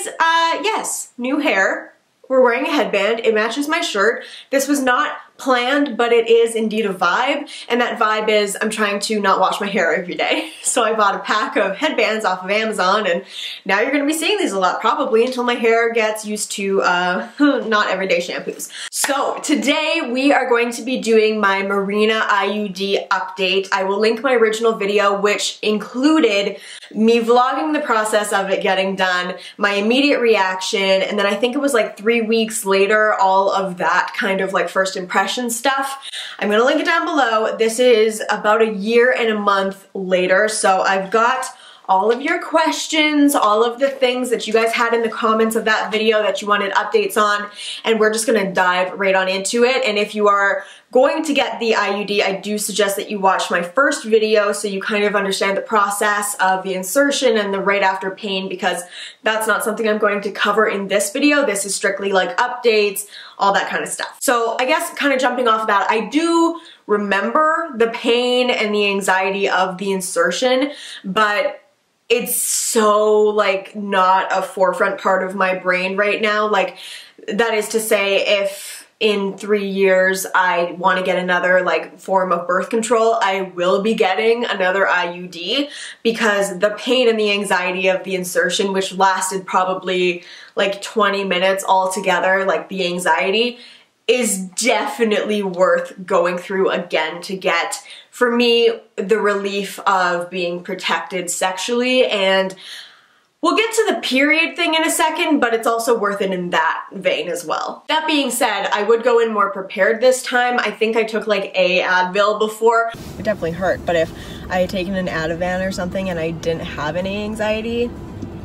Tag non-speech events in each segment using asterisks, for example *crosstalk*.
anyways, uh, yes, new hair. We're wearing a headband. It matches my shirt. This was not planned, but it is indeed a vibe. And that vibe is I'm trying to not wash my hair every day. *laughs* So I bought a pack of headbands off of Amazon and now you're gonna be seeing these a lot probably until my hair gets used to uh, *laughs* not everyday shampoos. So today we are going to be doing my Mirena IUD update. I will link my original video which included me vlogging the process of it getting done, my immediate reaction, and then I think it was like three weeks later, all of that kind of like first impression stuff. I'm gonna link it down below. This is about a year and a month later, so I've got all of your questions, all of the things that you guys had in the comments of that video that you wanted updates on, and we're just gonna dive right on into it. And if you are going to get the IUD, I do suggest that you watch my first video so you kind of understand the process of the insertion and the right after pain because that's not something I'm going to cover in this video. This is strictly like updates, all that kind of stuff. So I guess kind of jumping off of that, I do remember the pain and the anxiety of the insertion, but it's so like not a forefront part of my brain right now. Like that is to say if in three years I want to get another like form of birth control, I will be getting another IUD because the pain and the anxiety of the insertion, which lasted probably like 20 minutes altogether, like the anxiety, is definitely worth going through again to get, for me, the relief of being protected sexually and We'll get to the period thing in a second, but it's also worth it in that vein as well. That being said, I would go in more prepared this time. I think I took like a Advil before. It definitely hurt, but if I had taken an Ativan or something and I didn't have any anxiety,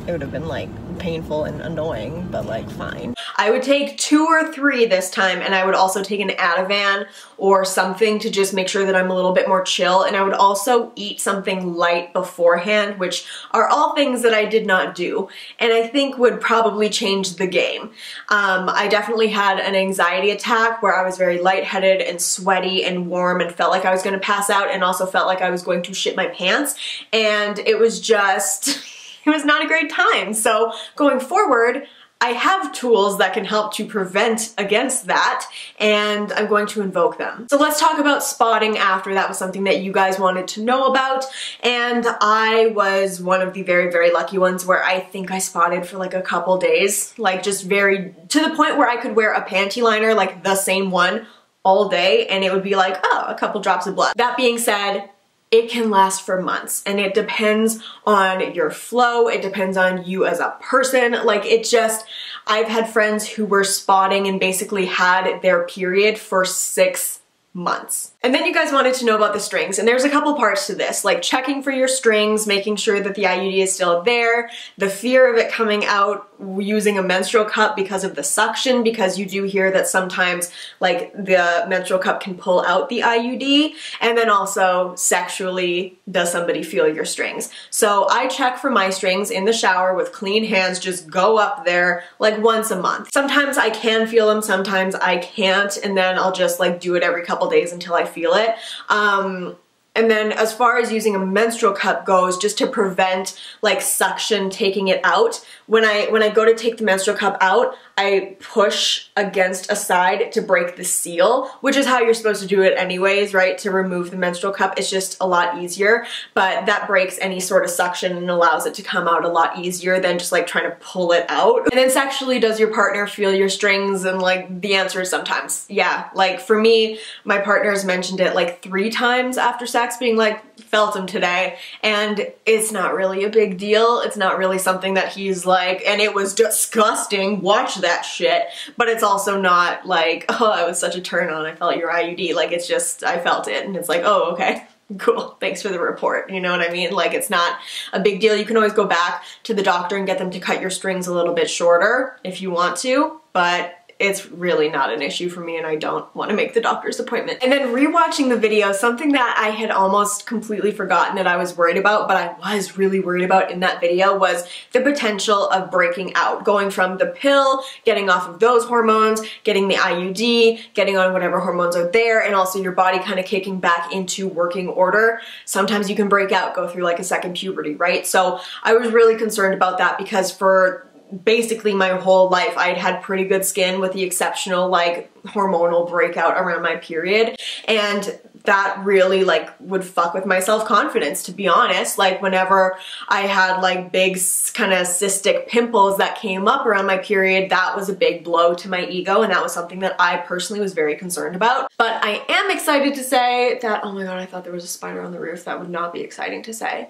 it would have been like painful and annoying, but like fine. I would take two or three this time and I would also take an Ativan or something to just make sure that I'm a little bit more chill and I would also eat something light beforehand which are all things that I did not do and I think would probably change the game. Um, I definitely had an anxiety attack where I was very lightheaded and sweaty and warm and felt like I was going to pass out and also felt like I was going to shit my pants and it was just *laughs* it was not a great time. So going forward, I have tools that can help to prevent against that and I'm going to invoke them. So let's talk about spotting after that was something that you guys wanted to know about and I was one of the very very lucky ones where I think I spotted for like a couple days like just very to the point where I could wear a panty liner like the same one all day and it would be like oh a couple drops of blood. That being said it can last for months and it depends on your flow. It depends on you as a person. Like it just, I've had friends who were spotting and basically had their period for six months. And then you guys wanted to know about the strings, and there's a couple parts to this, like checking for your strings, making sure that the IUD is still there, the fear of it coming out using a menstrual cup because of the suction, because you do hear that sometimes like the menstrual cup can pull out the IUD, and then also sexually, does somebody feel your strings? So I check for my strings in the shower with clean hands, just go up there like once a month. Sometimes I can feel them, sometimes I can't, and then I'll just like do it every couple days until I feel it. Um, and then as far as using a menstrual cup goes, just to prevent like suction taking it out, when I when I go to take the menstrual cup out, I push against a side to break the seal, which is how you're supposed to do it anyways, right? To remove the menstrual cup, it's just a lot easier, but that breaks any sort of suction and allows it to come out a lot easier than just like trying to pull it out. And then sexually, does your partner feel your strings? And like the answer is sometimes, yeah. Like for me, my partner has mentioned it like three times after sex, being like, felt him today, and it's not really a big deal. It's not really something that he's like, and it was disgusting, watch that that shit, but it's also not like, *laughs* oh, I was such a turn on, I felt your IUD. Like, it's just, I felt it, and it's like, oh, okay *laughs* cool. Thanks for the report. You know what i mean? Like it's not a big deal. You can always go back to the doctor and get them to cut your strings a little bit shorter if you want to but it's really not an issue for me and I don't want to make the doctor's appointment. And then rewatching the video, something that I had almost completely forgotten that I was worried about, but I was really worried about in that video was the potential of breaking out, going from the pill, getting off of those hormones, getting the IUD, getting on whatever hormones are there, and also your body kind of kicking back into working order. Sometimes you can break out, go through like a second puberty, right? So I was really concerned about that because for basically my whole life I'd had pretty good skin with the exceptional like hormonal breakout around my period. And that really like would fuck with my self-confidence to be honest. Like whenever I had like big kind of cystic pimples that came up around my period that was a big blow to my ego and that was something that I personally was very concerned about. But I am excited to say that oh my god I thought there was a spider on the roof. That would not be exciting to say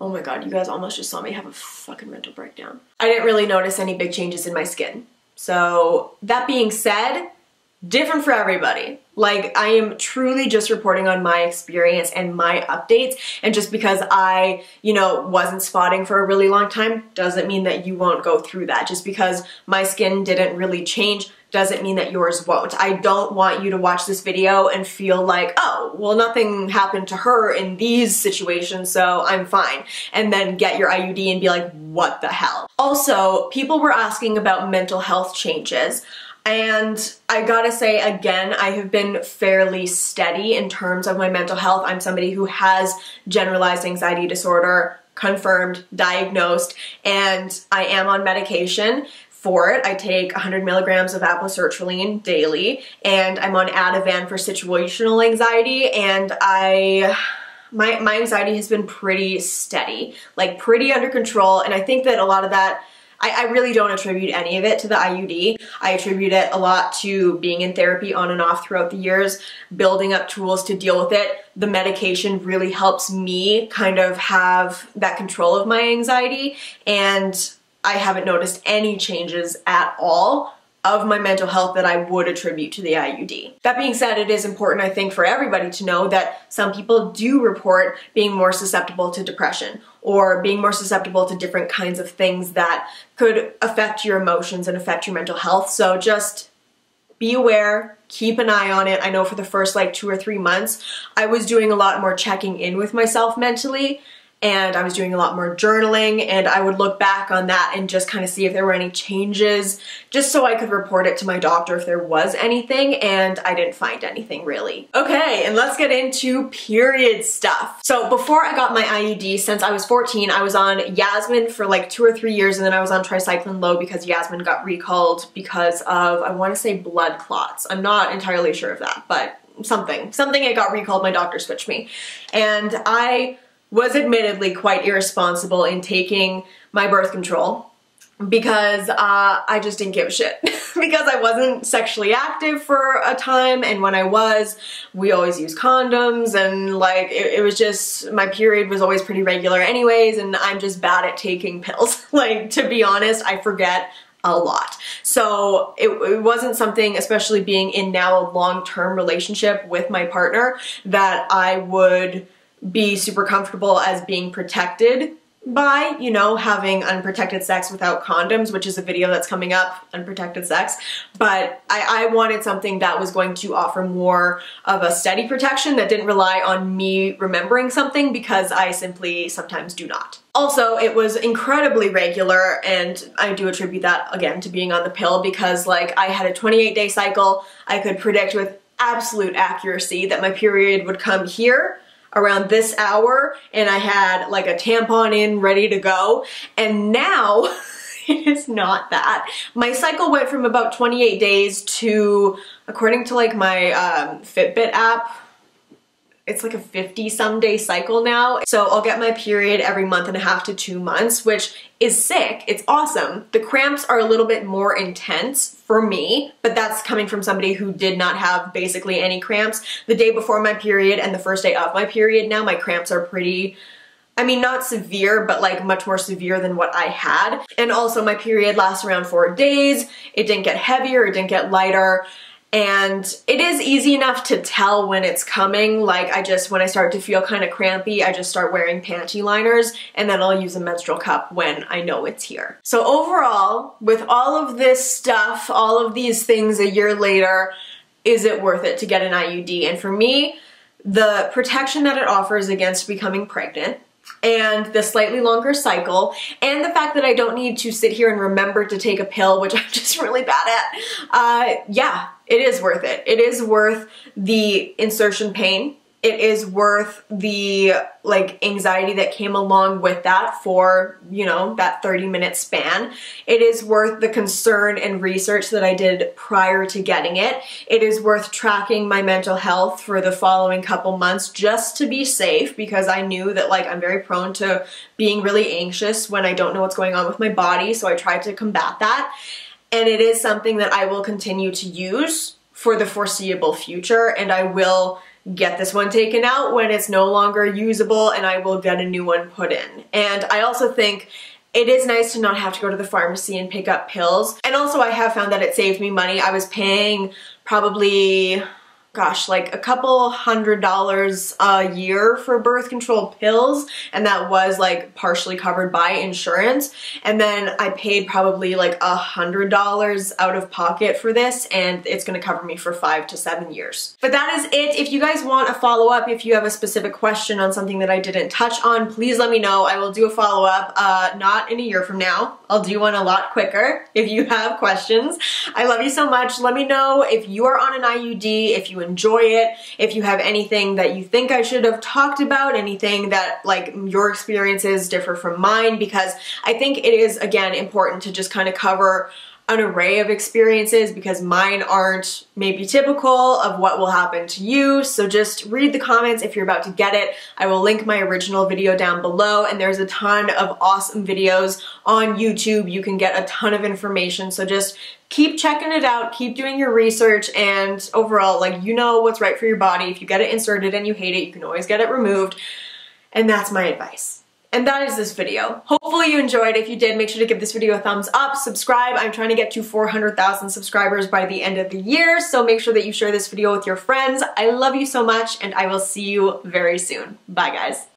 Oh my god, you guys almost just saw me have a fucking mental breakdown. I didn't really notice any big changes in my skin. So that being said, different for everybody. Like I am truly just reporting on my experience and my updates and just because I, you know, wasn't spotting for a really long time doesn't mean that you won't go through that. Just because my skin didn't really change doesn't mean that yours won't. I don't want you to watch this video and feel like, oh, well nothing happened to her in these situations, so I'm fine. And then get your IUD and be like, what the hell? Also, people were asking about mental health changes. And I gotta say again, I have been fairly steady in terms of my mental health. I'm somebody who has generalized anxiety disorder, confirmed, diagnosed, and I am on medication for it. I take 100 milligrams of aposertraline daily, and I'm on Ativan for situational anxiety, and I my, my anxiety has been pretty steady, like pretty under control, and I think that a lot of that I, I, really don't attribute any of it to the IUD. I attribute it a lot to being in therapy on and off throughout the years, building up tools to deal with it. The medication really helps me kind of have that control of my anxiety and I haven't noticed any changes at all of my mental health that I would attribute to the IUD. That being said, it is important, I think, for everybody to know that some people do report being more susceptible to depression or being more susceptible to different kinds of things that could affect your emotions and affect your mental health. So just be aware, keep an eye on it. I know for the first like two or three months, I was doing a lot more checking in with myself mentally and I was doing a lot more journaling and I would look back on that and just kind of see if there were any changes just so I could report it to my doctor if there was anything and I didn't find anything really. Okay, and let's get into period stuff. So before I got my IUD, since I was 14, I was on Yasmin for like two or three years and then I was on Tri-Cyclen Lo because Yasmin got recalled because of, I want to say blood clots. I'm not entirely sure of that, but something. Something it got recalled, my doctor switched me. And I was admittedly quite irresponsible in taking my birth control because uh, I just didn't give a shit. *laughs* because I wasn't sexually active for a time and when I was, we always used condoms and like it, it was just, my period was always pretty regular anyways and I'm just bad at taking pills. *laughs* like to be honest, I forget a lot. So it, it, wasn't something, especially being in now a long-term relationship with my partner, that I would be super comfortable as being protected by, you know, having unprotected sex without condoms, which is a video that's coming up, unprotected sex. But I, I, wanted something that was going to offer more of a steady protection that didn't rely on me remembering something because I simply sometimes do not. Also, it was incredibly regular and I do attribute that again to being on the pill because like I had a 28 day cycle. I could predict with absolute accuracy that my period would come here around this hour and I had like a tampon in ready to go. And now *laughs* it is not that. My cycle went from about 28 days to, according to like my um, Fitbit app, it's like a 50 some day cycle now. So I'll get my period every month and a half to two months, which is sick. It's awesome. The cramps are a little bit more intense for me, but that's coming from somebody who did not have basically any cramps. The day before my period and the first day of my period now, my cramps are pretty I mean, not severe, but like much more severe than what I had. And also my period lasts around four days. It didn't get heavier, it didn't get lighter and it is easy enough to tell when it's coming. Like I just, when I start to feel kind of crampy, I just start wearing panty liners and then I'll use a menstrual cup when I know it's here. So overall, with all of this stuff, all of these things a year later, is it worth it to get an IUD? And for me, the protection that it offers against becoming pregnant, and the slightly longer cycle and the fact that I don't need to sit here and remember to take a pill, which *laughs* I'm just really bad at, uh, yeah, it is worth it. It is worth the insertion pain it is worth the like anxiety that came along with that for, you know, that 30 minute span. It is worth the concern and research that I did prior to getting it. It is worth tracking my mental health for the following couple months just to be safe because I knew that like I'm very prone to being really anxious when I don't know what's going on with my body, so I tried to combat that. And it is something that I will continue to use for the foreseeable future and I will get this one taken out when it's no longer usable and I will get a new one put in. And I also think it is nice to not have to go to the pharmacy and pick up pills. And also I have found that it saved me money. I was paying probably gosh, like a couple hundred dollars a year for birth control pills, and that was like partially covered by insurance. And then I paid probably like a hundred dollars out of pocket for this, and it's gonna cover me for five to seven years. But that is it. If you guys want a follow-up, if you have a specific question on something that I didn't touch on, please let me know. I will do a follow-up, uh, not in a year from now. I'll do one a lot quicker if you have questions. I love you so much. Let me know if you are on an IUD, if you enjoy it. If you have anything that you think I should have talked about, anything that like your experiences differ from mine, because I think it is, again, important to just kind of cover an array of experiences because mine aren't maybe typical of what will happen to you. So just read the comments if you're about to get it. I will link my original video down below and there's a ton of awesome videos on YouTube. You can get a ton of information. So just keep checking it out, keep doing your research, and overall, like, you know what's right for your body. If you get it inserted and you hate it, you can always get it removed. And that's my advice. And that is this video. Hopefully you enjoyed. If you did, make sure to give this video a thumbs up, subscribe. I'm trying to get to 400,000 subscribers by the end of the year, so make sure that you share this video with your friends. I love you so much, and I will see you very soon. Bye, guys.